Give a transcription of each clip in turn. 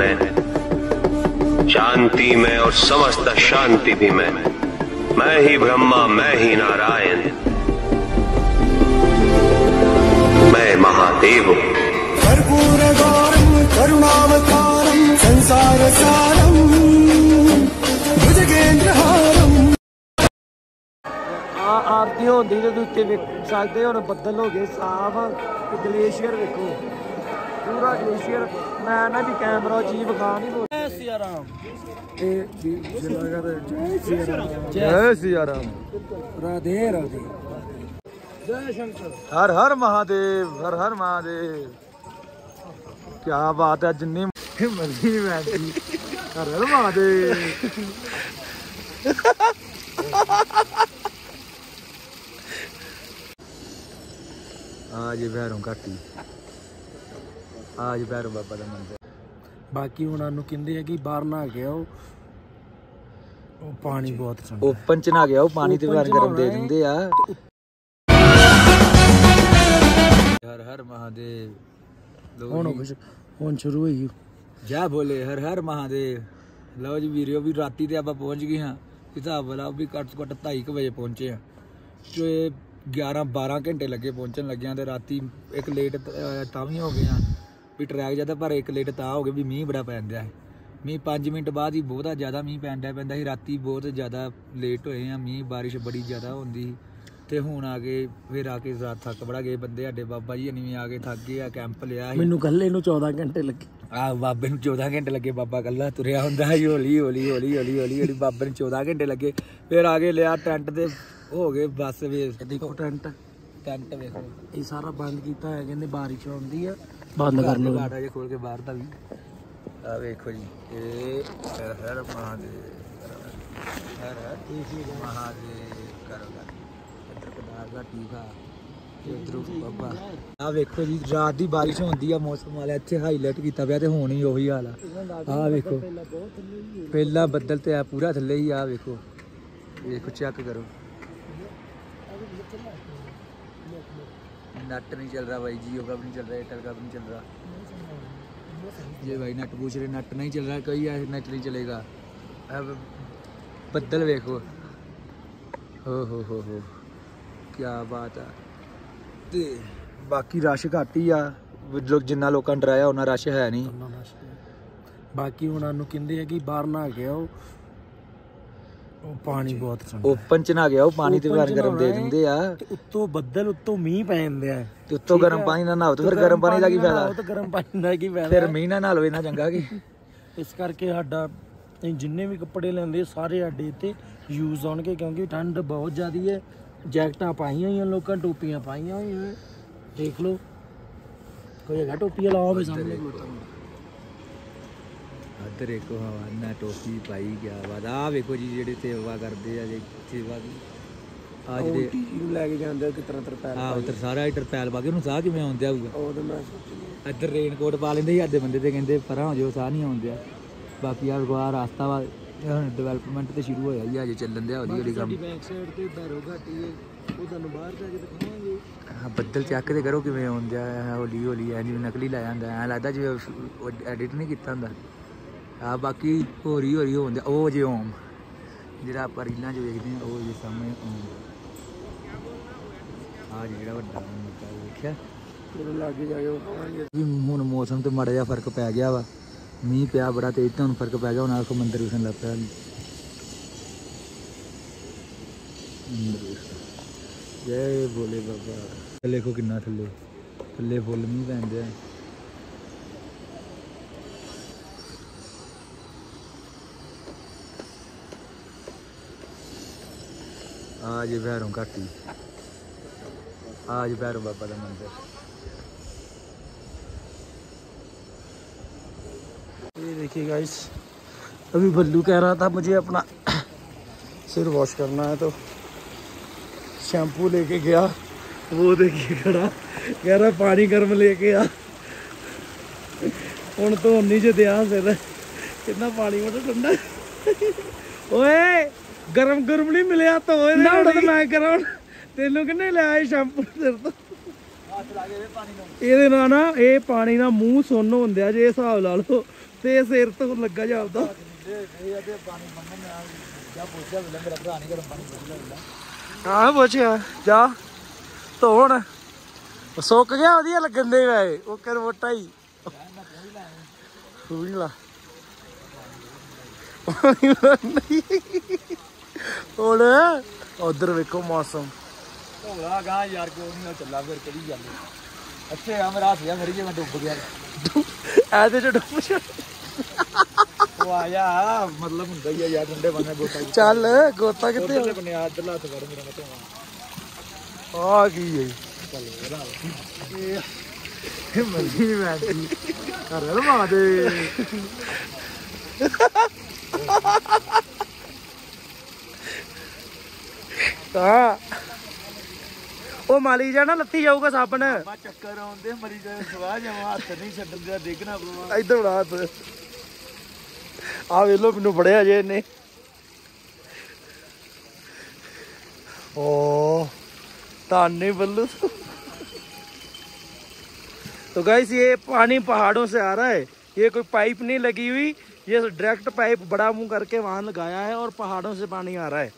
में शांति में और समस्त शांति भी मैं मैं ही ब्रह्मा मैं ही नारायण मैं महादेव हूँ कर्पूरगारम् करुणावतारम् संसारसारम् भुजगेन्द्रहारम् ਆ ਆਰਤੀ ਹੁੰਦੀ ਤੇ ਤੁਸੀਂ ਉੱਤੇ ਵੇਖ ਸਕਦੇ ਹੁਣ ਬੱਦਲ ਹੋ ਗਏ ਸਾਫ਼ ਤੇ ਗਲੇਸ਼ੀਅਰ ਵੇਖੋ ਪੂਰਾ ਗਲੇਸ਼ੀਅਰ ਮੈਂ ਨਾ ਵੀ ਕੈਮਰਾ ਜੀ ਵਿਖਾ ਨਹੀਂ ਬੋਲ ਜੈ ਸਿਆ ਰਾਮ ਇਹ ਵੀ ਜਲਾਗਰ ਜੈ ਸਿਆ ਰਾਮ ਜੈ ਸਿਆ ਰਾਮ ਰਾਧੇ ਰਾਧੇ ਜੈ ਸ਼ੰਕਰ ਹਰ ਹਰ ਮਹਾਦੇਵ ਹਰ ਹਰ ਮਹਾਦੇਵ ਕੀ ਬਾਤ ਹੈ ਜਿੰਨੀ ਮਰਜ਼ੀ ਮੈਂ ਜੀ ਹਰ ਹਰ ਮਹਾਦੇਵ आज भैरों घाटी ਆਜ ਭੈਰੋ ਬਾਬਾ ਦਾ ਮੰਦਿਰ ਬਾਕੀ ਉਹਨਾਂ ਨੂੰ ਕਹਿੰਦੇ ਆ ਕਿ ਬਾਹਰ ਨਾ ਗਿਆ ਉਹ ਉਹ ਪਾਣੀ ਬਹੁਤ ਠੰਡਾ ਓਪਨ ਚ ਨਾ ਗਿਆ ਉਹ ਪਾਣੀ ਤੇ ਗਰਮ ਗਰਮ ਦੇ ਦਿੰਦੇ ਆ ਹਰ ਹਰ ਮਹਾਦੇਵ ਹੁਣ ਕੁਛ ਹੁਣ ਸ਼ੁਰੂ ਹੋਈ ਜੈ ਭੋਲੇ ਹਰ ਹਰ ਮਹਾਦੇਵ ਲਓ ਜੀ ਵੀਰਿਓ ਵੀ ਰਾਤੀ ਤੇ ਆਪਾਂ ਪਹੁੰਚ ਗਏ ਹਾਂ ਹਿਸਾਬ ਵਾਲਾ ਵੀ ਘੱਟ ਤੋਂ ਘੱਟ 2:30 ਵਜੇ ਪਹੁੰਚੇ ਆ ਤੇ 11 12 ਘੰਟੇ ਲੱਗੇ ਪਹੁੰਚਣ ਲੱਗਿਆਂ ਤੇ ਰਾਤੀ ਇੱਕ ਲੇਟ ਤਾਂ ਵੀ ਹੋ ਗਏ ਆ ਵੀ ਟਰੈਕ ਜ਼ਿਆਦਾ ਪਰ ਇੱਕ ਲੇਟ ਤਾਂ ਹੋ ਗਏ ਵੀ ਮੀਂਹ ਬੜਾ ਪੈਂਦਾ ਹੈ ਮੀਂਹ 5 ਮਿੰਟ ਬਾਅਦ ਹੀ ਬਹੁਤਾ ਜ਼ਿਆਦਾ ਮੀਂਹ ਪੈਂਦਾ ਪੈਂਦਾ ਸੀ। ਰਾਤੀ ਬਹੁਤ ਜ਼ਿਆਦਾ ਲੇਟ ਹੋਏ ਆ ਮੀਂਹ ਬਾਰਿਸ਼ ਬੜੀ ਜ਼ਿਆਦਾ ਹੁੰਦੀ ਤੇ ਹੁਣ ਆ ਕੇ ਫਿਰ ਆ ਕੇ ਰਾਤ ਥੱਕ ਬੜਾ ਗਏ। ਬੰਦੇ ਸਾਡੇ ਬਾਬਾ ਜੀ ਨਹੀਂ ਆ ਕੇ ਥੱਕ ਗਏ ਆ ਕੈਂਪ ਲਿਆ ਸੀ। ਮੈਨੂੰ ਕੱਲੇ ਨੂੰ 14 ਘੰਟੇ ਲੱਗੇ। ਆ ਬਾਬੇ ਨੂੰ 14 ਘੰਟੇ ਲੱਗੇ ਬਾਬਾ ਕੱਲਾ ਤੁਰਿਆ ਹੁੰਦਾ ਸੀ। ਹੌਲੀ ਹੌਲੀ ਹੌਲੀ ਹੌਲੀ ਹੌਲੀ ਹੌਲੀ ਬਾਬੇ ਨੂੰ 14 ਘੰਟੇ ਲੱਗੇ। ਫਿਰ ਆ ਕੇ ਲਿਆ ਟੈਂਟ ਤੇ ਹੋ ਗਏ ਬੱਸ ਵੇ ਦੇਖੋ ਟੈਂਟ। ਟੈਂਟ ਵੇਖੋ। ਇਹ ਸਾਰਾ ਬੰਦ ਕੀਤਾ ਹੈ ਕਹਿੰਦੇ ਬਾਰਿਸ਼ ਆਉਂਦੀ ਆ। ਬੰਦ ਕਰ ਲਓ ਬਾੜਾ ਜੇ ਖੋਲ ਕੇ ਬਾਹਰ ਦਾ ਵੀ। ਆ ਵੇਖੋ ਜੀ ਇਹ ਹਰ ਹਰ ਮਹਾਦੇਵ ਹਰ ਹਰ ਮਹਾਦੇਵ ਕਰੋਗਾ ਇੱਧਰ ਕਦਾਰ ਦਾ ਟੀਕਾ ਆ ਵੇਖੋ ਜੀ ਰਾਤ ਦੀ ਬਾਰਿਸ਼ ਹੁੰਦੀ ਆ ਮੌਸਮ ਵਾਲਾ ਇੱਥੇ ਹਾਈਲਾਈਟ ਕੀਤਾ ਪਿਆ ਤੇ ਹੁਣ ਹੀ ਉਹੀ ਹਾਲ ਆ। ਆ ਵੇਖੋ ਪਹਿਲਾਂ ਬੱਦਲ ਤੇ ਆ ਪੂਰਾ ਥੱਲੇ ਹੀ ਆ ਵੇਖੋ। ਵੇਖੋ ਚੈੱਕ ਕਰੋ। नेट नहीं चल रहा भाई जियो का भी नहीं चल रहा एयरटेल का भी नहीं चल रहा ये भाई नेट पूछ रहे नेट नहीं चल रहा कहीं ऐसे नेट नहीं चलेगा अब बदल देखो हो हो हो हो क्या बात है ਤੇ ਬਾਕੀ ਰਸ਼ ਘੱਟ ਹੀ ਆ ਲੋਕ ਜਿੰਨਾ ਲੋਕਾਂ ਨੇ ਡਰਾਇਆ ਉਹਨਾਂ ਰਸ਼ ਹੈ ਨਹੀਂ ਬਾਕੀ ਉਹਨਾਂ ਨੂੰ ਕਹਿੰਦੇ ਆ ਕਿ ਬਾਹਰ ਨਾ ਗਿਆ ਉਹ ਉਹ ਪਾਣੀ ਬਹੁਤ ਠੰਡਾ ਓਪਨ ਚ ਨਾ ਗਿਆ ਉਹ ਪਾਣੀ ਤੇ ਵਾਰ ਗਰਮ ਦੇ। ਦਿੰਦੇ ਆ। ਤੇ ਉੱਤੋਂ ਬੱਦਲ ਉੱਤੋਂ ਮੀਂਹ ਪੈਂਦੇ ਆ। ਤੇ ਉੱਤੋਂ ਗਰਮ ਪਾਣੀ ਨਾਲ ਨਹਾਓ ਤੇ ਫਿਰ ਗਰਮ ਪਾਣੀ ਦਾ ਕੀ ਫਾਇਦਾ? ਉਹ ਤਾਂ ਗਰਮ ਪਾਣੀ ਦਾ ਕੀ ਫਾਇਦਾ? ਫਿਰ ਮੀਂਹ ਨਾਲ ਨਹਾ ਲਓ ਇਹਨਾਂ ਚੰਗਾ ਕੀ। ਇਸ ਕਰਕੇ ਸਾਡਾ ਜਿੰਨੇ ਵੀ ਕੱਪੜੇ ਲੈਂਦੇ ਸਾਰੇ ਸਾਡੇ ਇੱਥੇ ਯੂਜ਼ ਹੋਣਗੇ ਕਿਉਂਕਿ ਠੰਡ ਬਹੁਤ ਜ਼ਿਆਦੀ ਹੈ। ਜੈਕਟਾਂ ਪਾਈਆਂ ਹੋਈਆਂ ਲੋਕਾਂ ਟੋਪੀਆਂ ਪਾਈਆਂ ਹੋਈਆਂ। ਦੇਖ ਲਓ। ਕੋਈ ਹੈਗਾ ਟੋਪੀ ਵਾਲਾ? ਹੋਵੇ ਸਾਹਮਣੇ। ਇੱਧਰ ਦੇਖੋ ਹਵਾ ਨਾ ਟੋਪੀ ਪਾਈ ਗਿਆ ਬਾਦ ਆ ਵੇਖੋ ਜੀ ਜਿਹੜੇ ਸੇਵਾ ਕਰਦੇ ਆ ਜੇ ਸੇਵਾ ਦੀ ਆ ਜਿਹੜੇ ਨੂੰ ਲੈ ਕੇ ਜਾਂਦੇ ਆ ਕਿਤਨਾ ਤਰਪੈਲ ਆ ਉਧਰ ਸਾਰਾ ਹੀ ਟਰਪੈਲ ਪਾ ਕੇ ਉਹਨੂੰ ਸਾਹ ਕਿਵੇਂ ਆਉਂਦਿਆ ਆਊਗਾ ਉਹ ਤੇ ਮੈਂ ਸੋਚੀ ਇੱਧਰ ਰੇਨਕੋਟ ਪਾ ਲੈਂਦੇ ਸੀ ਅੱਧੇ ਬੰਦੇ ਤੇ ਕਹਿੰਦੇ ਪਰਾਂ ਹੋ ਜਾਓ ਸਾਹ ਨਹੀਂ ਆਉਂਦਿਆ। ਬਾਕੀ ਆ ਗਵਾ ਰਸਤਾ ਵਾ ਹੁਣ ਡਿਵੈਲਪਮੈਂਟ ਤੇ ਸ਼ੁਰੂ ਹੋਇਆ ਹੀ ਅਜੇ ਚੱਲਣ ਦਿਆ ਹੌਲੀ ਹੌਲੀ ਕੰਮ। ਬੈਕ ਸਾਈਡ ਤੇ ਬੈਰੋ ਘਾਟੀ ਹੈ ਉਹ ਤੁਹਾਨੂੰ ਬਾਹਰ ਜਾ ਕੇ ਦਿਖਾਵਾਂਗੇ। ਆਹ ਬੱਦਲ ਚੈੱਕ ਤੇ ਕਰੋ ਕਿਵੇਂ ਆਉਂਦਿਆ ਹੈ ਹੌਲੀ ਹੌਲੀ ਐ ਜਿਵੇਂ ਨਕਲੀ ਲਾਇਆ ਹੁੰਦਾ ਐ ਲੱਗਦਾ ਜਿਵੇਂ ਐਡਿਟ ਨਹੀਂ ਕੀਤਾ ਹੁੰਦਾ। ਆ ਬਾਕੀ ਹੋਰੀ ਹੋਰੀ ਹੁੰਦਾ ਉਹ ਜੇ ਓਮ ਜਿਹੜਾ ਆਪਾਂ ਰੀਲਾਂ 'ਚ ਵੇਖਦੇ ਆ ਉਹ ਜੇ ਸਾਹਮਣੇ ਓਮ ਆ ਜਿਹੜਾ ਵੱਡਾ ਓਮ ਲੱਗਾ ਵੇਖਿਆ ਫਿਰ ਲਾਗੇ ਜਾ ਕੇ ਦਿਖਾਵਾਂਗੇ ਵੀ ਹੁਣ ਮੌਸਮ ਤੇ ਮਾੜਾ ਜਿਹਾ ਫਰਕ ਪੈ ਗਿਆ ਵਾ ਮੀਂਹ ਪਿਆ ਬੜਾ ਤੇਜ਼ ਤਾਂ ਹੁਣ ਫਰਕ ਪੈ ਗਿਆ ਹੁਣ ਆਖੋ ਮੰਦਰ ਵਿਖਣ ਲੱਗ ਪਿਆ ਮੰਦਿਰ ਵਿਖਣ। ਜੈ ਬੋਲੇ ਬਾਬਾ ਥੱਲੇ ਦੇਖੋ ਕਿੰਨਾ ਥੱਲੇ ਥੱਲੇ ਫੁੱਲ ਮੀਂਹ ਪੈਂਦੇ ਆ आज भैरों घाटी। आज भैरों बाबा का मंदिर। ये देखिए गाइस अभी भल्लू कह रहा था मुझे अपना सिर वॉश करना है तो शैम्पू लेके गया। वो देखिए खड़ा, कह रहा पानी गर्म लेके आ। हूँ तो उन्नी च दिया सिर कितना पानी मतलब ठंडा ओए ਗਰਮ ਗਰਮ ਨਹੀਂ ਮਿਲਿਆ ਤੋਏ ਨਾ ਤਾਂ ਮੈਂ ਕਰਾਂ ਤੈਨੂੰ ਕਿੰਨੇ ਲਿਆ ਇਹ ਸ਼ੈਂਪੂ ਸਿਰ ਤੋਂ? ਇਹਦੇ ਨਾਲ ਨਾ ਇਹ ਪਾਣੀ ਨਾਲ ਮੂੰਹ ਸੁੰਨ ਹੁੰਦਿਆ ਜੇ ਹਿਸਾਬ ਲਾ ਲਓ। ਤੇ ਸਿਰ ਤੋਂ ਲੱਗਾ ਜਾਂਦਾ ਹਾਂ ਪੁੱਛਿਆ ਜਾ। ਧੋਣ ਸੁੱਕ ਗਿਆ ਵਧੀਆ ਲੱਗਣ ਦੇ ਵੈ ਉਹ ਕਰਵਟਾ ਹੀ। ਹੋਈ ਲਾ। ਨਹੀਂ। ਹੁਣ ਉਧਰ ਵੇਖੋ ਮੌਸਮ ਹੋਲਾ ਗਾ ਯਾਰ ਕੋ ਨਹੀਂ ਚੱਲਾ ਫਿਰ ਕਿਹੜੀ ਗੱਲ ਅੱਛੇ ਆ ਮੇਰਾ ਹੱਥ ਜਾ ਮੇਰੀ ਜੇ ਮੈਂ ਡੁੱਬ ਗਿਆ ਐਦੇ ਚ ਡੁੱਬ ਜਾ ਉਹ ਆਇਆ ਮਤਲਬ ਹੁੰਦਾ ਹੀ ਆ ਯਾਰ ਠੰਡੇ ਬੰਨੇ ਗੋਤਾ ਚੱਲ ਗੋਤਾ ਕਿੱਥੇ ਉਧਰਲੇ ਬੰਨੇ ਆ ਇੱਧਰਲਾ ਹੱਥ ਕਰ ਮੇਰਾ ਮੈਂ ਧੋਵਾਂ ਆ ਕੀ ਹੈ ਇਹ ਮਰਜ਼ੀ ਨਹੀਂ ਬੈਠੀ ਕਰ ਲੈ ਮਾ ਦੇ ਤਾਂ ਉਹ ਮਾਲੀ ਜਾਣਾ ਲੱਥੀ ਜਾਊਗਾ ਸਾਬਣ ਬਾ ਚੱਕਰ ਆਉਂਦੇ ਮਰੀ ਜਾਏ ਸਵਾਹ ਜਾਵਾਂ ਹੱਥ ਨਹੀਂ ਛੱਡਣ ਦਿਆ ਡਿੱਗਣਾ ਪਵਾ ਇਧਰ ਬਣਾ ਹੱਥ ਆ ਵੇਖ ਲੋ ਮੈਨੂੰ ਫੜਿਆ ਜੇ ਇਹਨੇ ਓ ਤਾਨੇ ਬੱਲੂ तो गाइस ये पानी पहाड़ों से आ रहा है ये कोई पाइप नहीं लगी हुई ये डायरेक्ट पाइप बड़ा मुंह करके वहां लगाया है और पहाड़ों से पानी आ रहा है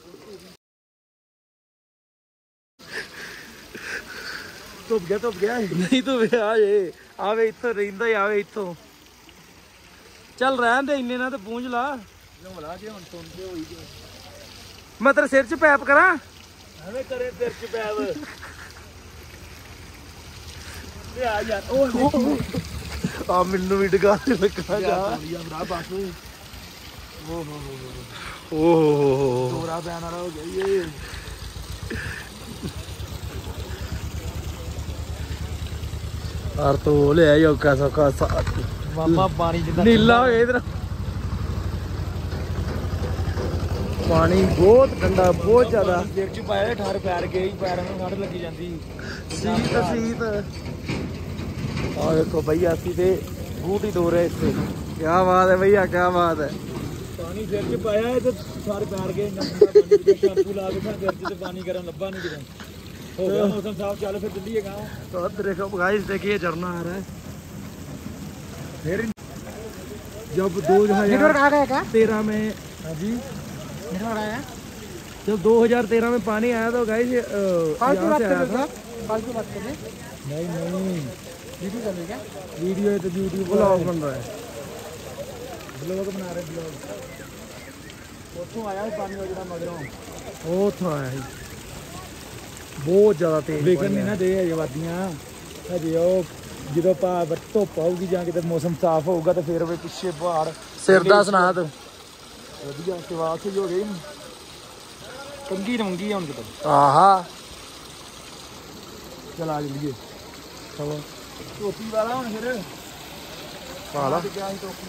ਧੁੱਪ ਗਿਆ ਧੁੱਪ ਗਿਆ ਨਹੀਂ ਤੂੰ ਵੇ ਆ ਜੇ ਆਵੇ ਇੱਥੋਂ ਰਹਿੰਦਾ ਹੀ ਆਵੇ ਇੱਥੋਂ ਚੱਲ ਰਹਿਣ ਦੇ ਇੰਨੇ ਨਾਲ ਤੇ ਪੂੰਝ ਲਾ ਝੋਲਾ ਜੇ ਹੁਣ ਸੁਣਦੇ ਹੋਈ ਜੇ ਮੈਂ ਤੇਰੇ ਸਿਰ 'ਚ ਪੈਪ ਕਰਾਂ ਐਵੇਂ ਕਰੇ ਤੇਰੇ ਚ ਪੈਵ ਤੇ ਆ ਯਾਰ ਉਹ ਆ ਮੈਨੂੰ ਵੀ ਡਗਾ ਦੇ ਲੱਗਾ ਜਾ ਯਾਰ ਬਰਾ ਬਾਸ ਓਏ ਓਹ ਦੋਰਾ ਪੈਣ ਵਾਲਾ ਹੋ ਗਿਆ ਈ ਇਹ ਯਾਰ ਤੋ ਲੈ ਆਇਓ ਕੈਸਾ ਕੈਸਾ ਮਾਮਾ ਪਾਣੀ ਜਿੱਦਾਂ ਨੀਲਾ ਹੋਇਆ ਇਧਰ। ਪਾਣੀ ਬਹੁਤ ਠੰਡਾ ਬਹੁਤ ਜ਼ਿਆਦਾ। ਸਿਰ ਚ ਪਾਇਆ ਠਾਰ ਪੈਰ ਗਏ ਪੈਰਾਂ ਨੂੰ ਠੰਡ ਲੱਗੀ ਜਾਂਦੀ। ਸੀਤ ਸੀਤ। ਆ ਦੇਖੋ ਭਈਆ ਅਸੀਂ ਤੇ ਬੂਟ ਹੀ ਦੋ ਰਹੇ ਇੱਥੇ। ਕੀ ਬਾਤ ਹੈ ਭਈਆ ਕੀ ਬਾਤ ਹੈ। ਪਾਣੀ ਸਿਰ ਚ ਪਾਇਆ ਤੇ ਸਾਰੇ ਪੈਰ ਗਏ ਸ਼ੈਂਪੂ ਲਾ ਕੇ ਫਿਰ ਸਿਰ ਚ ਤੇ ਪਾਣੀ ਗਰਮ ਲੱਭਾ ਨਹੀਂ ਕਿਤੇ। ਹੋ ਗਿਆ ਮੌਸਮ ਸਾਫ ਚੱਲ ਫਿਰ ਚੱਲੀਏਗਾ तो अब देखो गाइस देखिए झरना आ रहा है फिर जब दो हजार तेरह में हाँ जी जब 2013 में पानी आया तो गाइस यहाँ से आया था ਨਹੀਂ ਨਹੀਂ ਵੀਡੀਓ ਚੱਲੇਗਾ ਵੀਡੀਓ ਹੈ ਤੇ YouTube ब्लॉग बन रहा है ਬਲੌਗ ਬਣਾ ਰਹੇ ਬਲੌਗ ਉੱਥੋਂ ਆਇਆ ਸੀ ਪਾਣੀ ਉਹ ਜਿਹੜਾ ਮਗਰੋਂ वो था है ਬਹੁਤ ਜ਼ਿਆਦਾ ਤੇਜ਼ ਵੇਖਣ ਨਹੀਂ ਨਾ ਦੇ ਅਜਵਾਦੀਆਂ ਹਜੇ ਉਹ ਜਦੋਂ ਪਾ ਧੁੱਪ ਆਊਗੀ ਜਾਂ ਕਿਤੇ ਮੌਸਮ ਸਾਫ਼ ਹੋਊਗਾ ਤਾਂ ਫਿਰ ਉਹ ਪਿੱਛੇ ਪਹਾੜ ਸਿਰ ਦਾ ਸੁਣਾ ਤੂੰ ਵਧੀਆ ਸਵਾਸ ਹੀ ਹੋ ਗਈ ਕੰਗੀ ਰੰਗੀ ਹੁਣ ਕਿਤੇ ਆਹਾ ਚਲ ਆ ਜਲੀਏ ਚਲੋ ਟੋਪੀ ਵਾਲਾ ਹੁਣ ਫਿਰ ਪਾ ਲਾ ਟੋਪੀ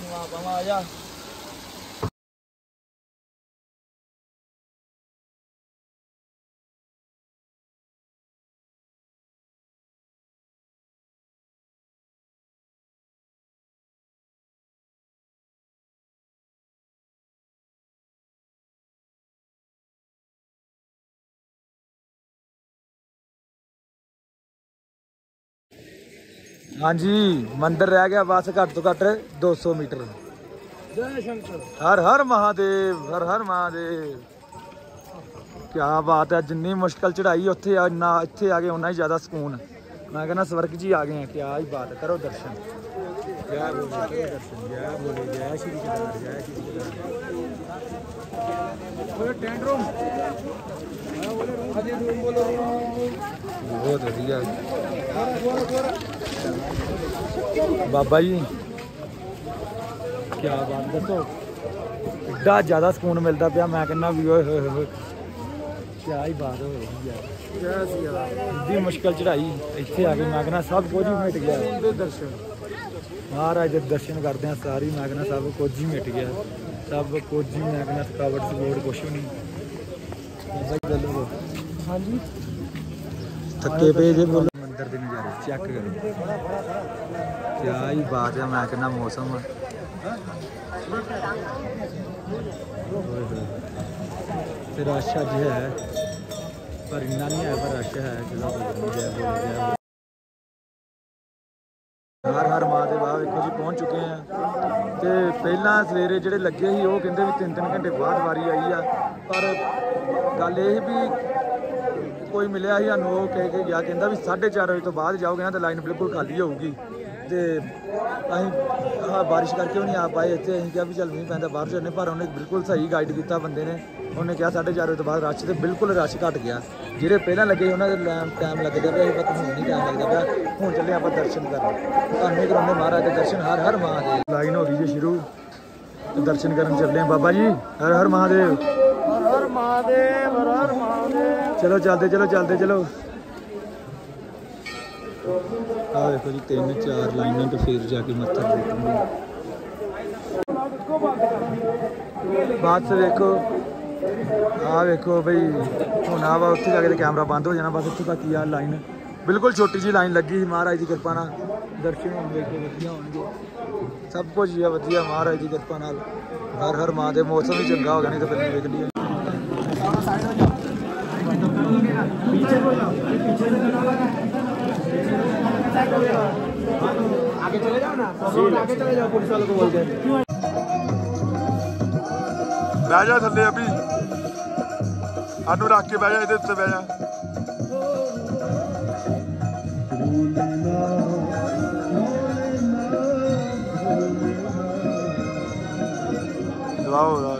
ਵਾਲਾ ਆ ਜਾ हाँ जी मंदिर रह गया बस घट तो घट 200 मीटर हर हर महादेव हर हर महादेव क्या बात है जिन्नी मुश्किल चढ़ाई उ ना इतने आ गए उन्ना ही ज़्यादा सुकून मैं कहना स्वर्ग जी आ गए हैं क्या ही बात है करो दर्शन बहुत बढ़िया बाबा जी क्या बात दसो। एड्डा ज़्यादा सुकून मिलता पाया मैं कहना भी ओए क्या ही बात हो रही मुश्किल चढ़ाई इतने आके मैं कहना सब कुछ ही मिट गया। महाराज दर्शन करते हैं सारी मैं कहना सब कुछ ही मिट गया। सब कुछ ही मैं कहना थकावट सपोर्ट कुछ भी नहीं। हाँ जी। थके पे जे मंदिर ਚੈੱਕ ਕਰੋ। ਕਿਆ ਹੀ ਬਾਤ ਹੈ ਮੈਂ ਕਹਿੰਦਾ ਮੌਸਮ ਤੇ ਰਸ਼ ਅੱਜ ਹੈ। ਪਰ ਇੰਨਾ ਨਹੀਂ ਹੈ, ਪਰ ਰਸ਼ ਹੈ ਜਿਹੜਾ ਬੋਲ ਰਿਹਾ ਹਰ ਹਰ ਮਹਾਦੇਵ ਆ ਵੇਖੋ ਜੀ, ਪਹੁੰਚ ਚੁੱਕੇ ਆ। ਤੇ ਪਹਿਲਾਂ ਸਵੇਰੇ ਜਿਹੜੇ ਲੱਗੇ ਸੀ, ਉਹ ਕਹਿੰਦੇ ਵੀ 3-3 ਘੰਟੇ ਬਾਅਦ ਵਾਰੀ ਆਈ ਆ। ਪਰ ਗੱਲ ਇਹ ਵੀ ਕੋਈ ਮਿਲਿਆ ਸੀ ਸਾਨੂੰ, ਉਹ ਕਹਿ ਕੇ ਗਿਆ, ਕਹਿੰਦਾ ਵੀ 4:30 ਵਜੇ ਤੋਂ ਬਾਅਦ ਜਾਓਗੇ ਨਾ ਤਾਂ ਲਾਈਨ ਬਿਲਕੁਲ ਖਾਲੀ ਹੋਊਗੀ। ਤੇ ਅਸੀਂ ਆਹ ਬਾਰਿਸ਼ ਕਰਕੇ ਉਹ ਨਹੀਂ ਆ ਪਾਏ ਇੱਥੇ, ਅਸੀਂ ਕਿਹਾ ਵੀ ਚੱਲ ਨਹੀਂ ਪੈਂਦਾ ਬਾਹਰ ਚੱਲਨੇ ਪਰ ਉਹਨੇ ਬਿਲਕੁਲ ਸਹੀ ਗਾਈਡ ਕੀਤਾ ਬੰਦੇ ਨੇ। ਉਹਨੇ ਕਿਹਾ 4:30 ਵਜੇ ਤੋਂ ਬਾਅਦ ਰਸ਼ ਤੇ ਬਿਲਕੁਲ ਰਸ਼ ਘਟ ਗਿਆ। ਜਿਹੜੇ ਪਹਿਲਾਂ ਲੱਗੇ ਸੀ, ਉਹਨਾਂ ਦੇ ਟਾਈਮ ਲੱਗਦਾ ਪਿਆ ਸੀ ਪਤਾ ਨਹੀਂ ਟਾਈਮ ਲੱਗਦਾ ਪਿਆ। ਹੁਣ ਚੱਲੇ ਆਪਾਂ ਦਰਸ਼ਨ ਕਰਨ। ਤੁਹਾਨੂੰ ਕਰਾਉਂਦੇ ਮਹਾਰਾਜ ਦੇ ਦਰਸ਼ਨ, ਹਰ ਹਰ ਮਹਾਦੇਵ। ਲਾਈਨ ਹੋ ਗਈ ਜੀ ਸ਼ੁਰੂ। ਦਰਸ਼ਨ ਕਰਨ ਚੱਲੇ ਆ ਬਾਬਾ ਜੀ, ਹਰ ਹਰ ਮਹਾਦੇਵ। ਹਰ ਹਰ ਮਹਾਦੇਵ, ਹਰ ਹਰ ਮਹਾਦੇਵ। ਚਲੋ ਚੱਲਦੇ ਚਲੋ ਚੱਲਦੇ ਚਲੋ ਆਹ ਦੇਖੋ ਜੀ ਤਿੰਨ ਚਾਰ ਲਾਈਨਾਂ ਤੋਂ ਫੇਰ ਜਾ ਕੇ ਮੱਥਾ ਟੇਕਣਗੇ ਬਾਅਦ ਸੇ ਦੇਖੋ ਆਹ ਵੇਖੋ ਬਈ ਹੁਣ ਆ ਵਾ ਉੱਥੇ ਜਾ ਕੇ ਤੇ ਕੈਮਰਾ ਬੰਦ ਹੋ ਜਾਣਾ ਬਸ ਉੱਥੇ ਤੱਕ ਹੀ ਆ ਲਾਈਨ ਬਿਲਕੁਲ ਛੋਟੀ ਜੀ ਲਾਈਨ ਲੱਗੀ ਸੀ ਮਹਾਰਾਜ ਦੀ ਕਿਰਪਾ ਨਾਲ ਦਰਸ਼ਨ ਹੋਣਗੇ ਕਿ ਵਧੀਆ ਹੋਣਗੇ ਸਭ ਕੁਝ ਹੀ ਆ ਵਧੀਆ ਮਹਾਰਾਜ ਦੀ ਕਿਰਪਾ ਨਾਲ ਹਰ ਹਰ ਮਾਂ ਦੇ ਮੌਸਮ ਵੀ ਚੰਗਾ ਹੋ ਗਿਆ ਨਹੀਂ ਤਾਂ ਫਿਰ ਵੇਖ ਲਈਏ पीछे पीछे से आगे चले जाओ ना आगे चले जाओ पुलिस वालों को बोलते हैं ਬਹਿ ਜਾ ਥੱਲੇ ਅਭੀ ਸਾਨੂੰ ਰੱਖ ਕੇ ਬਹਿ ਜਾ ਇਹਦੇ ਉੱਤੇ ਬਹਿ ਜਾ ਵਾਓ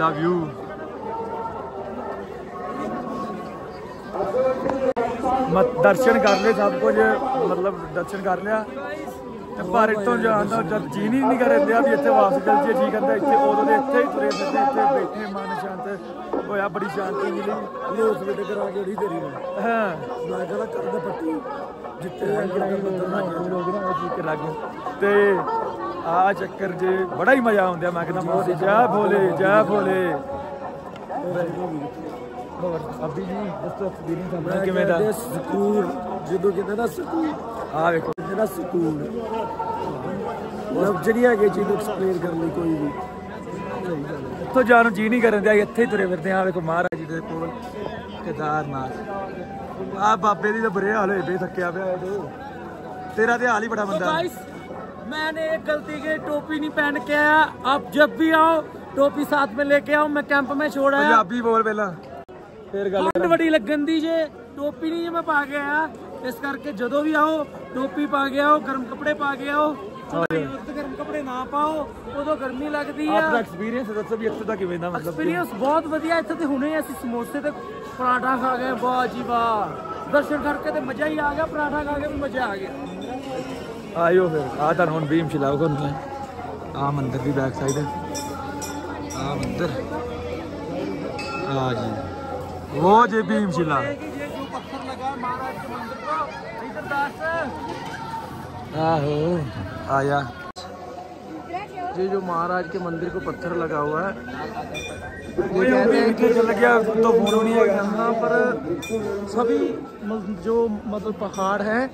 ਦਾ ਵਿਊ ਮਤ ਦਰਸ਼ਨ ਕਰ ਲਏ ਸਭ ਕੁਝ ਮਤਲਬ ਦਰਸ਼ਨ ਕਰ ਲਿਆ। ਤੇ ਪਰ ਇੱਥੋਂ ਜਾਣ ਦਾ ਜਦ ਜੀ ਨਹੀਂ ਨਹੀਂ ਕਰ ਰਿਹਾ ਵੀ ਇੱਥੇ ਵਾਪਸ ਚੱਲ ਜੇ ਜੀ ਕਰਦਾ ਇੱਥੇ ਉਦੋਂ ਦੇ ਇੱਥੇ ਹੀ ਤੁਰੇ ਫਿਰਦੇ ਇੱਥੇ ਬੈਠੇ ਮਨ ਸ਼ਾਂਤ ਹੋਇਆ ਬੜੀ ਸ਼ਾਂਤੀ ਮਿਲੀ। ਲੋਸ ਵੇਟ ਕਰਾ ਕੇ ਉਹਦੀ ਤੇਰੀ ਨੂੰ ਹਾਂ। ਮੈਂ ਕਹਿੰਦਾ ਕਰਦਾ ਪੱਟੀ ਜਿੱਤੇ ਅੰਗੜਾ ਕੇ ਲੱਗ ਤੇ ਆ ਚੱਕਰ ਜੇ ਬੜਾ ਹੀ ਮਜ਼ਾ ਆਉਂਦਾ ਮੈਂ ਕਹਿੰਦਾ ਮੋਦੀ ਜੈ ਭੋਲੇ ਜੈ ਭੋਲੇ। ਹੋਰ ਅੱਬੀ ਨੂੰ ਜਾਣ ਨੂੰ ਜੀ ਨਹੀਂ ਕਰਨ ਦਿਆ ਇੱਥੇ ਹੀ ਤੁਰੇ ਫਿਰਦੇ ਆ ਵੇਖੋ ਮਹਾਰਾਜ ਜੀ ਦੇ ਕੋਲ ਕੇਦਾਰਨਾਥ। ਆ ਬਾਬੇ ਦੀ ਤਾਂ ਬੁਰੇ ਹਾਲ ਹੋਏ ਬੇ ਥੱਕਿਆ ਪਿਆ। ਤੇਰਾ ਤੇ ਹਾਲ ਹੀ ਬੜਾ ਬੰਦਾ मैंने एक गलती की टोपी नहीं पहन के आया आप जब भी आओ टोपी साथ में लेके आओ मैं कैंप में छोड़ आया ਪੰਜਾਬੀ ਬੋਲ ਪਹਿਲਾਂ ਫੇਰ ਗੱਲ ਠੰਡ ਬੜੀ ਲੱਗਣ ਦੀ ਜੇ ਟੋਪੀ ਨਹੀਂ ਜੇ ਮੈਂ ਪਾ ਕੇ ਆਇਆ ਇਸ ਕਰਕੇ ਜਦੋਂ ਵੀ ਆਓ ਟੋਪੀ ਪਾ ਕੇ ਆਓ ਗਰਮ ਕੱਪੜੇ ਪਾ ਕੇ ਆਓ ਚੜਾਈ ਵਕਤ ਗਰਮ ਕੱਪੜੇ ਨਾ ਪਾਓ ਉਦੋਂ ਗਰਮੀ ਲੱਗਦੀ ਆ ਆਪਣਾ ਐਕਸਪੀਰੀਅੰਸ ਦੱਸੋ ਵੀ ਇੱਥੇ ਦਾ ਕਿਵੇਂ ਦਾ ਮਤਲਬ ਐਕਸਪੀਰੀਅੰਸ ਬਹੁਤ ਵਧੀਆ ਇੱਥੇ ਤੇ ਹੁਣੇ ਅਸੀਂ ਸਮੋਸੇ ਤੇ ਪਰਾਠਾ ਖਾ ਗਏ ਵਾਹ ਜੀ ਵਾਹ ਦਰਸ਼ਨ ਕਰਕੇ ਤੇ ਮਜ਼ਾ ਹੀ ਆ ਗਿਆ ਪਰਾਠਾ ਖਾ ਕੇ ਵੀ ਮਜ਼ਾ ਆ ਗਿਆ आयो फिर। आता नॉन बीम शिलाओ को आ मंदिर भी बैक साइड है आ मंदिर। हाँ जी। वो जे, भीम शिला। आहो, आया। ये जो महाराज के मंदिर को पत्थर लगा हुआ है। ये कहते हैं कि चल गया तो फ़ोन नहीं है। यहाँ पर सभी मल- जो मतलब पहाड़ हैं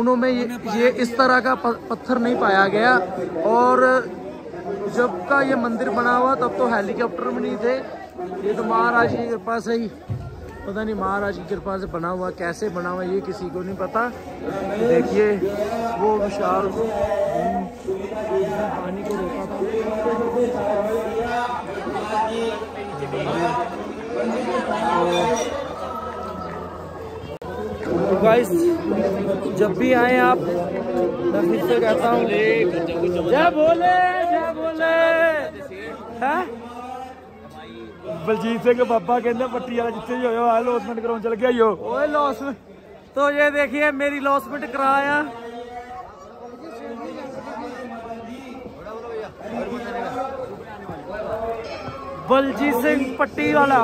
उनमें ये, ये इस तरह का पत्थर नहीं पाया गया। और जब का ये मंदिर बना हुआ तब तो हेलीकॉप्टर भी नहीं थे। ये तो महाराज की कृपा से ही पता नहीं महाराज की कृपा से बना हुआ कैसे बना हुआ ये किसी को नहीं पता। देखिए वो विशाल तो गाइस जब भी आए आप मैं फिर से कहता हूँ जय बोले जय बोले हैं ਬਲਜੀਤ ਸਿੰਘ ਬਾਬਾ ਕਹਿੰਦਾ ਪੱਟੀ ਵਾਲਾ ਜਿੱਥੇ ਵੀ ਹੋਇਆ ਆ ਲੋਸਮੈਂਟ ਕਰਾਉਣ ਚਲ ਗਿਆ ਈਓ ओए लॉस तो ये देखिए मेरी लॉसमेंट कराया बलजीत सिंह पट्टी वाला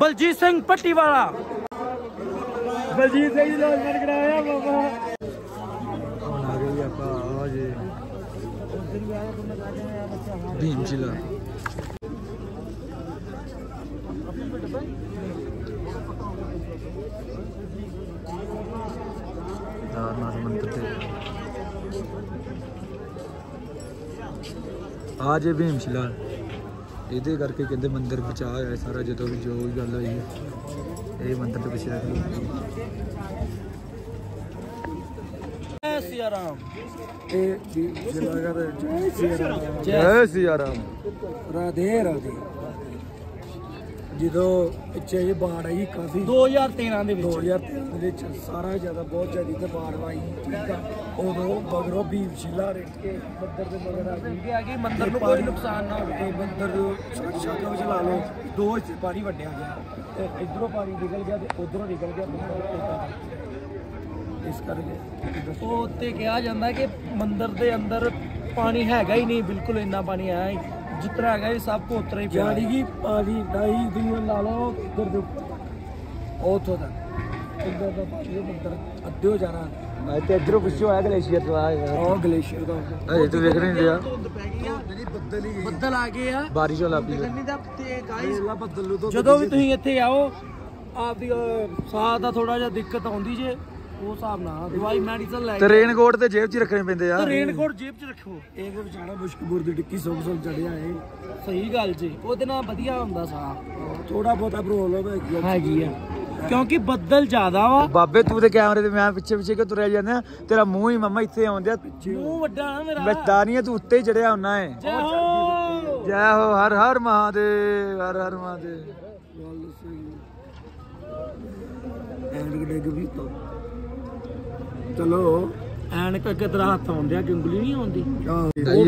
बलजीत सिंह पट्टी वाला ਬਲਜੀਤ ਸਿੰਘ ਜੀ ਲੋਜਮੈਂਟ ਕਰਾਇਆ ਬਾਬਾ ਹੁਣ ਆ ਗਈ ਆਪਾਂ ਆ ਜੀ ਭੀਮ ਜ਼ਿਲ੍ਹਾ दारनाथ मंदिर थे आज भीमशिला ਇਹਦੇ ਕਰਕੇ ਕਹਿੰਦੇ ਮੰਦਿਰ ਬਚਾ ਹੋਇਆ ਸਾਰਾ ਜਦੋਂ ਵੀ ਜੋ ਵੀ ਗੱਲ ਹੋਈ ਹੈ। ਇਹ ਮੰਦਿਰ ਤੇ ਬਚਿਆ ਹੈ ਸਿਆਰਾਮ। ਇਹ ਜਿਲਾਗਰ ਜੈ ਰਾਧੇ ਰਾਧੇ। ਜਦੋਂ ਪਿੱਛੇ ਇਹ ਬਾੜ ਆਈ ਕਾਫੀ। 2013 ਦੇ ਵਿੱਚ। 2013 ਦੇ ਵਿੱਚ ਸਾਰਾ ਜ਼ਿਆਦਾ ਬਹੁਤ ਜ਼ਿਆਦਾ ਤੇ ਬਾੜ ਆਈ ਠੀਕ ਆ। ਉਦੋਂ ਬਗਰੋ ਭੀਮ ਸ਼ਿਲਾ ਰੇਟ ਕੇ ਬੱਦਰ ਦੇ ਮਗਰ ਆ ਗਈ। ਆ ਗਈ ਮੰਦਰ ਨੂੰ ਕੋਈ ਨੁਕਸਾਨ ਨਾ ਹੋਵੇ। ਤੇ ਬੰਦਰ ਸ਼ਾਖਾ ਵਿੱਚ ਲਾ ਲਓ ਦੋ ਹਿੱਸੇ ਪਾਣੀ ਵੱਡਿਆ ਗਿਆ। ਤੇ ਇਧਰੋਂ ਪਾਣੀ ਨਿਕਲ ਗਿਆ ਤੇ ਉਧਰੋਂ ਨਿਕਲ ਗਿਆ ਇਸ ਕਰਕੇ ਉਹ ਉੱਤੇ ਕਿਹਾ ਜਾਂਦਾ ਕਿ ਮੰਦਰ ਦੇ ਅੰਦਰ ਪਾਣੀ ਹੈਗਾ ਹੀ ਨਹੀਂ ਬਿਲਕੁਲ ਇੰਨਾ ਪਾਣੀ ਆਇਆ ਹੀ ਜਿਤਨਾ ਹੈਗਾ ਇਹ ਸਭ ਕੋ ਉਤਰਾ ਹੀ ਪਿਆ। ਕਿ ਪਾਣੀ ਨਹੀਂ ਤੁਸੀਂ ਲਾ ਲਓ ਦੇ ਉੱਪਰ ਉੱਥੋਂ ਤੱਕ। ਇੱਧਰ ਦਾ ਪਾਣੀ ਮੰਦਰ ਅੱਧੇ ਹੋ ਜਾਣਾ। ਤੇ ਇਧਰੋਂ ਪਿੱਛੇ ਆਇਆ ਗਲੇਸ਼ੀਅਰ ਤੋਂ ਆਇਆ ਉਹ ਗਲੇਸ਼ੀਅਰ ਦਾ। ਅਜੇ ਤੂੰ ਵੇਖ ਨਹੀਂ ਰਿਹਾ। ਬੱਦਲ ਆ ਗਏ ਆ। ਬਾਰਿਸ਼ ਹੋਣ ਲੱਗ ਪਈ ਨਹੀਂ ਤਾਂ ਤੇ ਗਾਇਸ ਪਹਿਲਾ ਬੱਦਲ ਨੂੰ ਤੋਂ ਜਦੋਂ ਵੀ ਤੁਸੀਂ ਇੱਥੇ ਆਓ ਆਪਦੀ ਸਾਹ ਦਾ ਥੋੜਾ ਜਿਹਾ ਦਿੱਕਤ ਆਉਂਦੀ ਜੇ ਉਹ ਹਿਸਾਬ ਨਾਲ ਦਵਾਈ ਮੈਡੀਸਨ ਲੈ ਤੇ ਕੇ ਰੇਨ ਕੋਟ ਤੇ ਜੇਬ 'ਚ ਹੀ ਰੱਖਣੇ ਪੈਂਦੇ ਆ। ਰੇਨਕੋਟ ਜੇਬ 'ਚ ਰੱਖੋ। ਇਹ ਕੋ ਵਿਚਾਰਾ ਮੁਸ਼ਕਬੂਰ ਦੀ ਟਿੱਕੀ ਸੁੱਕ ਸੁੱਕ ਚੜਿਆ ਏ। ਸਹੀ ਗੱਲ ਜੀ ਉਹਦੇ ਨਾਲ ਵਧੀਆ ਹੁੰਦਾ ਸਾਹ। ਥੋੜਾ ਬਹੁਤਾ ਪ੍ਰੋਬਲਮ ਹੈਗੀ ਆ। ਹੈਗੀ ਆ। ਕਿਉਂਕਿ ਬੱਦਲ ਜ਼ਿਆਦਾ ਵਾ। ਬਾਬੇ ਤੂੰ ਤੇ ਕੈਮਰੇ ਤੇ ਮੈਂ ਪਿੱਛੇ ਪਿੱਛੇ ਕਿ ਤੁਰਿਆ ਜਾਂਦਾ? ਤੇਰਾ ਮੂੰਹ ਹੀ ਮੰਮਾ ਇੱਥੇ ਆਉਂਦਿਆ। ਮੂੰਹ ਵੱਡਾ ਨਾ ਮੇਰਾ। ਬਚਦਾ ਨਹੀਂ ਤੂੰ ਉੱਤੇ ਹੀ ਚੜਿਆ ਹੁੰਨਾ ਏ। ਜੈ ਹੋ। ਜੈ ਹੋ ਹਰ ਹਰ ਮਹਾਦੇਵ ਹਰ ਹਰ ਮਹਾਦੇਵ। ਗੱਲ ਸਹੀ ਐਂਡ ਡਿੱਗ ਵੀ ਤੋ ਚਲੋ। ਐਨਕ ਅੱਗੇ ਤੇਰਾ ਹੱਥ ਆਉਂਦਿਆ ਕਿ ਉਂਗਲੀ ਨਹੀਂ ਆਉਂਦੀ।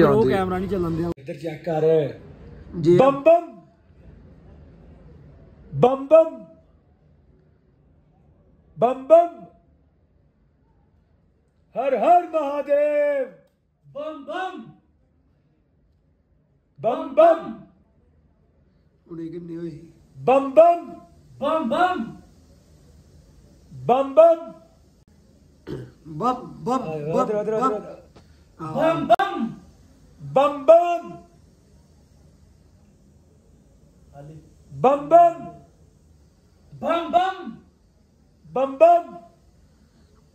ਉਹ ਕੈਮਰਾ ਨਹੀਂ ਚੱਲਣ ਦਿਆ। ਇੱਧਰ ਚੈੱਕ ਕਰ। ਜੀ ਬੰਮ ਬੰਮ बम बम हर हर महादेव बम बम बम बम उन्हें हुई बम बम बम बम बम बम बम बम बम बम बम बम बम बम बम बम बम बम ਬੰਮ ਬੰਮ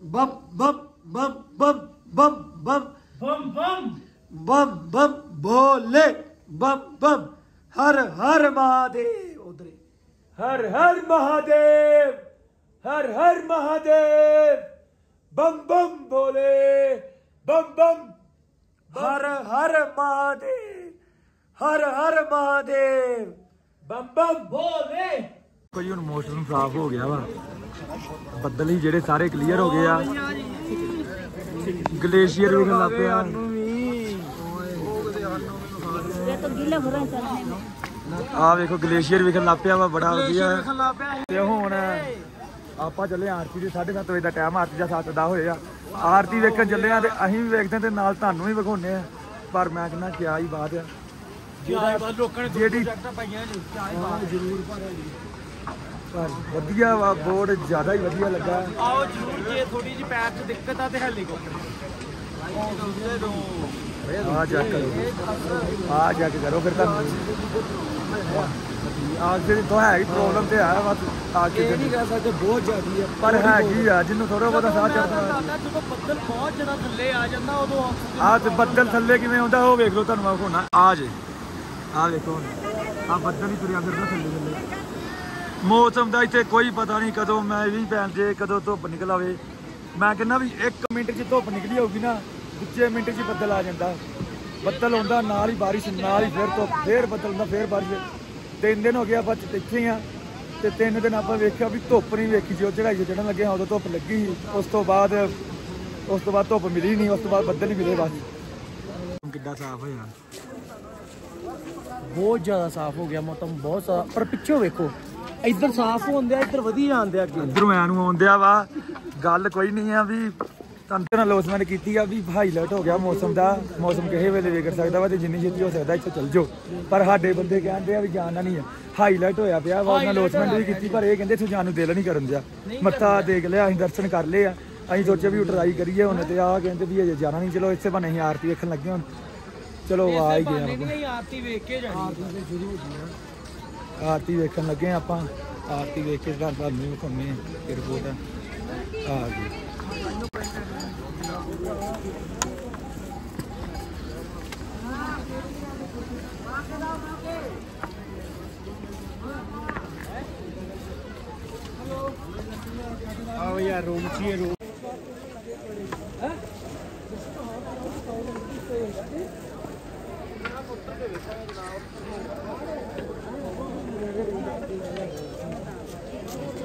ਬੰਮ ਬੰਮ ਬੰਮ ਬੱਬ ਬੱਬ ਬੱਬ ਬੱਬ ਬੱਬ ਬੱਬ ਬੰਮ ਬੰਮ ਬੱਬ ਬੱਬ ਭੋਲੇ ਬੱਬ ਬੱਬ ਹਰ ਹਰ ਮਹਾਦੇਵ ਉਧਰੇ ਹਰ ਹਰ ਮਹਾਦੇਵ ਹਰ ਹਰ ਮਹਾਦੇਵ ਬੰਮ ਬੰਮ ਬੋਲੇ ਬੰਮ ਬੰਮ ਹਰ ਹਰ ਮਹਾਦੇਵ ਹਰ ਹਰ ਮਹਾਦੇਵ ਬੰਮ ਬੰਮ ਬੋਲੇ ਕੋਈ ਹੁਣ ਮੌਸਮ ਸਾਫ਼ ਹੋ ਗਿਆ ਵਾ ਬੱਦਲ ਹੀ ਜਿਹੜੇ ਸਾਰੇ ਕਲੀਅਰ ਹੋ ਗਏ ਆ। ਗਲੇਸ਼ੀਅਰ ਵੀ ਲੱਗ ਪਿਆ। ਆ ਵੇਖੋ ਗਲੇਸ਼ੀਅਰ ਵਿਖਣ ਲੱਗ ਪਿਆ ਵਾ ਬੜਾ ਵਧੀਆ। ਤੇ ਹੁਣ ਆਪਾਂ ਚੱਲੇ ਆਰਤੀ ਦੇ 7:30 ਵਜੇ ਦਾ ਟਾਈਮ ਆਰਤੀ ਦਾ 7 ਦਾ ਹੋਏ ਆ। ਆਰਤੀ ਵੇਖਣ ਚੱਲੇ ਆ ਤੇ ਅਸੀਂ ਵੀ ਵੇਖਦੇ ਤੇ ਨਾਲ ਤੁਹਾਨੂੰ ਵੀ ਵਿਖਾਉਨੇ ਆ ਪਰ ਮੈਂ ਕਹਿੰਦਾ ਕਿਆ ਹੀ ਬਾਤ ਆ। ਜਿਹੜਾ ਲੋਕਾਂ ਨੇ ਜਿਹੜੀ ਪਾਈਆਂ ਜੀ ਪਰ ਵਧੀਆ ਵਾ ਬੋਰਡ ਜ਼ਿਆਦਾ ਹੀ ਵਧੀਆ ਲੱਗਾ। ਆਓ ਜਰੂਰ ਜੇ ਥੋੜੀ ਜਿਹੀ ਪੈਰ 'ਚ ਦਿੱਕਤ ਆ ਤੇ ਹੈਲੀਕਾਪਟਰ। ਆ ਜਾ ਕਰੋ। ਆ ਜਾ ਕੇ ਕਰੋ ਫਿਰ ਤੁਹਾਨੂੰ। ਆ ਜਿਹੜੀ ਤੋਂ ਹੈ ਹੀ ਪ੍ਰੋਬਲਮ ਤੇ ਆ ਬਸ ਆ ਕੇ ਇਹ ਨਹੀਂ ਕਹਿ ਸਕਦੇ ਬਹੁਤ ਜ਼ਿਆਦੀ ਹੈ ਪਰ ਹੈਗੀ ਆ ਜਿੰਨੂੰ ਥੋੜਾ ਬਹੁਤਾ ਸਾਹ ਚੜਦਾ ਜਦੋਂ ਬੱਦਲ ਬਹੁਤ ਜ਼ਿਆਦਾ ਥੱਲੇ ਆ ਜਾਂਦਾ ਉਦੋਂ ਆ ਤੇ ਬੱਦਲ ਥੱਲੇ ਕਿਵੇਂ ਆਉਂਦਾ ਉਹ ਵੇਖ ਲਓ ਤੁਹਾਨੂੰ ਮੈਂ ਆ ਜੇ। ਆ ਵੇਖੋ ਆ ਬੱਦਲ ਹੀ ਤੁਰਿਆ ਫਿਰਦਾ ਥੱਲੇ ਥੱਲੇ ਮੌਸਮ ਦਾ ਇੱਥੇ ਕੋਈ ਪਤਾ ਨਹੀਂ ਕਦੋਂ ਮੈਂ ਵੀ ਪੈਣ ਜੇ ਕਦੋਂ ਧੁੱਪ ਨਿਕਲ ਆਵੇ। ਮੈਂ ਕਹਿੰਦਾ ਵੀ 1 ਮਿੰਟ 'ਚ ਧੁੱਪ ਨਿਕਲੀ ਹੋਊਗੀ ਨਾ, ਦੂਜੇ ਮਿੰਟ 'ਚ ਬੱਦਲ ਆ ਜਾਂਦਾ। ਬੱਦਲ ਹੁੰਦਾ ਨਾਲ ਹੀ ਬਾਰਿਸ਼, ਨਾਲ ਹੀ ਫਿਰ ਧੁੱਪ, ਫਿਰ ਬੱਦਲ ਹੁੰਦਾ ਫਿਰ ਬਾਰਿਸ਼। ਤਿੰਨ ਦਿਨ ਹੋ ਗਿਆ ਆਪਾਂ ਇੱਥੇ ਆ ਤੇ ਤਿੰਨ ਦਿਨ ਆਪਾਂ ਵੇਖਿਆ ਵੀ ਧੁੱਪ ਨਹੀਂ ਵੇਖੀ ਜੋ ਚੜਾਈ ਜੋ ਚੜਨ ਲੱਗੇ ਉਦੋਂ ਧੁੱਪ ਲੱਗੀ ਉਸ ਤੋਂ ਬਾਅਦ, ਉਸ ਤੋਂ ਬਾਅਦ ਧੁੱਪ ਮਿਲੀ ਨਹੀਂ, ਉਸ ਤੋਂ ਬਾਅਦ ਬੱਦਲ ਹੀ ਮਿਲੇ ਬਸ। ਕਿੱਡਾ ਸਾਫ਼ ਹੋਇਆ। ਬਹੁਤ ਜ਼ਿਆਦਾ ਸਾਫ਼ ਹੋ ਗਿਆ ਮੌਸਮ, ਬਹੁਤ ਸਾਫ਼। ਪਰ ਪਿੱਛੋਂ ਵੇਖੋ ਇੱਧਰ ਸਾਫ਼ ਹੁੰਦਿਆ ਇੱਧਰ ਵਧੀਆ ਆਂਦੇ ਅੱਗੇ ਇਧਰੋਂ ਐ ਨੂੰ ਆਉਂਦਿਆ ਵਾ ਗੱਲ ਕੋਈ ਨਹੀਂ ਆ ਵੀ ਤੰਤਰ ਨਾਲ ਲੋਸਮੈਂਟ ਕੀਤੀ ਆ ਵੀ ਹਾਈਲਾਈਟ ਹੋ ਗਿਆ ਮੌਸਮ ਦਾ ਮੌਸਮ ਕਿਸੇ ਵੇਲੇ ਵਿਗੜ ਸਕਦਾ ਵਾ ਤੇ ਜਿੰਨੀ ਛੇਤੀ ਹੋ ਸਕਦਾ ਇੱਥੇ ਚੱਲ ਜਾਓ ਪਰ ਸਾਡੇ ਬੰਦੇ ਕਹਿੰਦੇ ਆ ਵੀ ਜਾਣਾ ਨਹੀਂ ਆ ਹਾਈਲਾਈਟ ਹੋਇਆ ਪਿਆ ਵਾ ਉਹਨਾਂ ਲੋਸਮੈਂਟ ਵੀ ਕੀਤੀ ਪਰ ਇਹ ਕਹਿੰਦੇ ਇੱਥੇ ਜਾਣ ਨੂੰ ਦਿਲ ਨਹੀਂ ਕਰਨ ਦਿਆ ਮੱਥਾ ਦੇਖ ਲਿਆ ਅਸੀਂ ਦਰਸ਼ਨ ਕਰ ਲਏ ਆ ਅਸੀਂ ਸੋਚਿਆ ਵੀ ਟਰਾਈ ਕਰੀਏ ਹੁਣ ਤੇ ਆ ਕਹਿੰਦੇ ਵੀ ਅਜੇ ਜਾਣਾ ਨਹੀਂ ਚਲੋ ਇਸੇ ਬਹਾਨੇ ਅਸੀਂ ਆਰਤੀ ਵੇਖਣ ਲੱਗੇ ਹੁਣ ਚਲੋ ਆ ਹੀ ਗਏ ਆਪਾਂ ਨਹੀਂ ਆਰਤੀ ਵੇਖ ਕੇ ਜਾਣੀ ਆਰਤੀ ਵੇਖਣ ਲੱਗੇ ਆਪਾਂ। ਆਰਤੀ ਵੇਖ ਕੇ ਘਰ ਤੁਹਾਨੂੰ ਵੀ ਵਿਖਾਉਂਦੇ ਆ ਕਿ ਰਿਪੋਰਟ ਆ। ਗਈ। ਆਓ ਯਾਰ, ਰੂਮ ਚ ਹੀ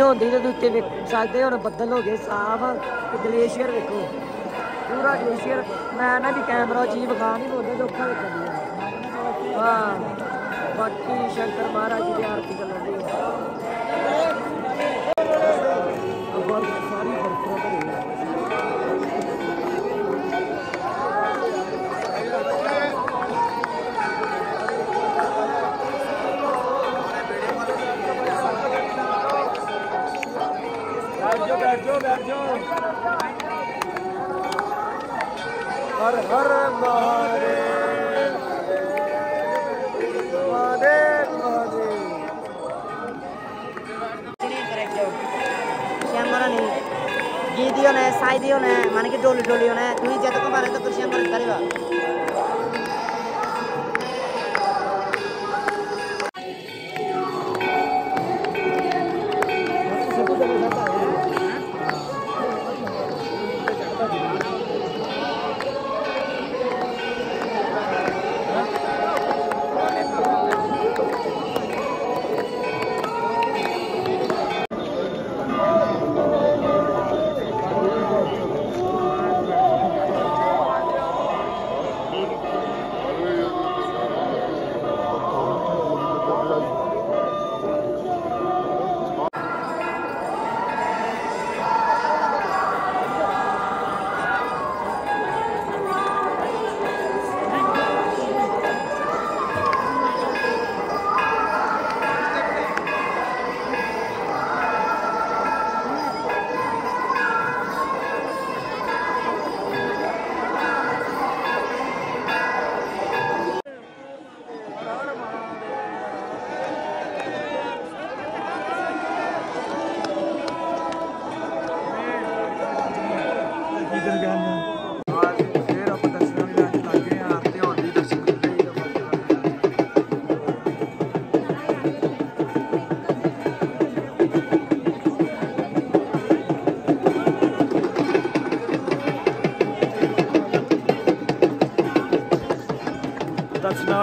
ਆ ਆਰਤੀ ਹੁੰਦੀ ਤੇ ਉੱਤੇ ਵੇਖ ਸਕਦੇ ਹੁਣ ਬੱਦਲ ਹੋ ਗਏ, ਸਾਫ਼ ਤੇ ਗਲੇਸ਼ੀਅਰ ਵੇਖੋ। ਪੂਰਾ ਗਲੇਸ਼ੀਅਰ। ਮੈਂ ਨਾ ਵੀ ਕੈਮਰਾ ਚੀਜ਼ ਵਿਖਾ ਨਹੀਂ ਬੋਲਦਾ ਤੇ ਵੇਖਣ ਦੀ ਹਾਂ, ਬਾਕੀ ਸ਼ੰਕਰ ਮਹਾਰਾਜ ਦੀ ਆਰਤੀ ਚੱਲਣ ਦੀ দিও না সাই দিও না মানে কি ডলি ডলিও না তুই যতক্ষণ পারে ততক্ষণ শ্যাম করে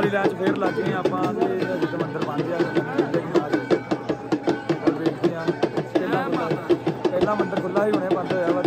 tutto siamo 'ਚ ਫੇਰ ਲੱਗ ਗਏ ਹਾਂ ਆਪਾਂ ਤੇ ਹਜੇ ਤਾਂ ਮੰਦਰ ਬੰਦ ਆ ਹੋਰ ਵੇਖਦੇ ਆ ਪਹਿਲਾਂ ਪਹਿਲਾਂ ਮੰਦਰ ਖੁੱਲਾ ਹੀ ਹੁਣੇ, ਬੰਦ ਹੋਇਆ ਵਾ।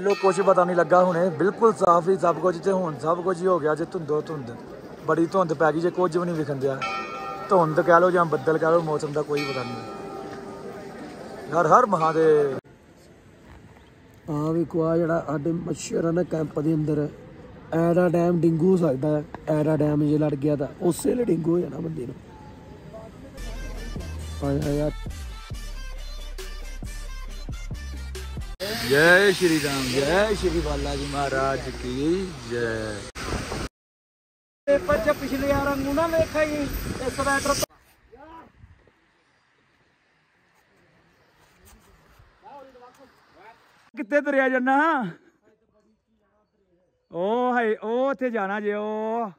ਹਰ ਹਰ ਵੇਲੋ ਕੁਝ ਪਤਾ ਨਹੀਂ ਲੱਗਾ ਹੁਣੇ ਬਿਲਕੁਲ ਸਾਫ਼ ਹੀ ਸਭ ਕੁਝ ਤੇ ਹੁਣ ਸਭ ਕੁਝ ਹੀ ਹੋ ਗਿਆ ਜੇ ਧੁੰਦੋ ਧੁੰਦ ਬੜੀ ਧੁੰਦ ਪੈ ਗਈ ਜੇ ਕੁਝ ਵੀ ਨਹੀਂ ਵਿਖਣ ਦਿਆ ਧੁੰਦ ਕਹਿ ਲਓ ਜਾਂ ਬੱਦਲ ਕਹਿ ਲਓ ਮੌਸਮ ਦਾ ਕੋਈ ਪਤਾ ਨਹੀਂ ਹਰ ਹਰ ਮਹਾਦੇਵ ਆ ਵੇਖੋ ਆ ਜਿਹੜਾ ਸਾਡੇ ਮੱਛਰ ਆ ਨਾ ਕੈਂਪ ਦੇ ਅੰਦਰ ਐਡਾ ਡੈਮ ਡਿੰਗੂ ਹੋ ਸਕਦਾ ਹੈ ਐਡਾ ਡੈਮ ਜੇ ਲੜ ਗਿਆ ਤਾਂ ਉਸੇ ਵੇਲੇ ਡਿੰਗੂ ਹੋ ਜਾਣਾ ਬੰਦੇ ਨੂੰ ਆਇਆ ਯਾਰ ਜੈ ਸ਼੍ਰੀ ਰਾਮ ਜੈ ਸ਼੍ਰੀ ਬਾਲਾ ਜੀ ਮਹਾਰਾਜ ਕੀ ਜੈ ਪੇਪਰ 'ਚ ਪਿਛਲੇ ਯਾਰਾਂ ਨੂੰ ਨਾ ਵੇਖਿਆ ਜੀ ਇਹ ਸਵੈਟਰ ਕਿੱਥੇ ਤੁਰਿਆ ਜੰਨਾ ਉਹ ਹੈ ਉਹ ਉੱਥੇ ਜਾਣਾ ਜੇ ਉਹ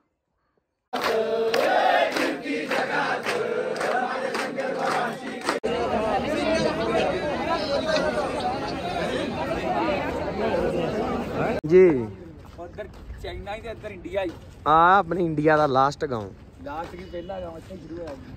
ਜੀ। ਉਧਰ ਚਾਈਨਾ ਹੀ ਤੇ ਇੱਧਰ ਇੰਡੀਆ ਹੀ ਆ ਆਪਣੀ ਇੰਡੀਆ ਦਾ ਲਾਸਟ ਗਾਉਂ। ਲਾਸਟ ਕੀ ਪਹਿਲਾ ਗਾਉਂ ਇੱਥੇ ਸ਼ੁਰੂ ਹੋਇਆ ਜੀ।